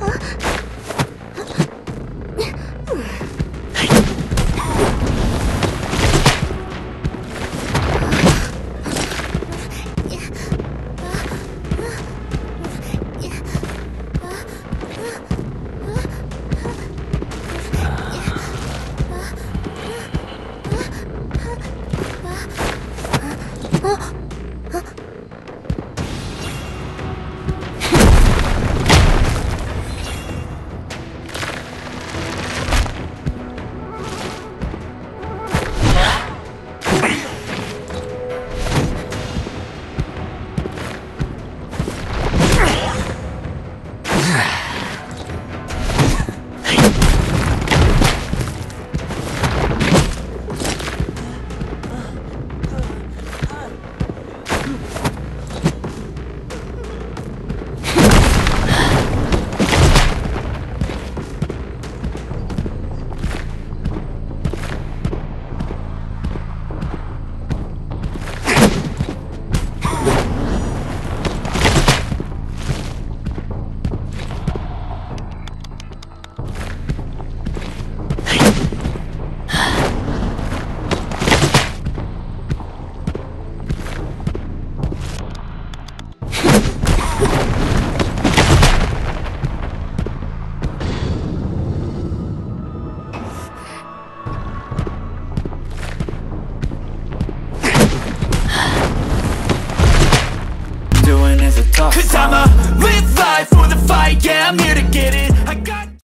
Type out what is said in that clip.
啊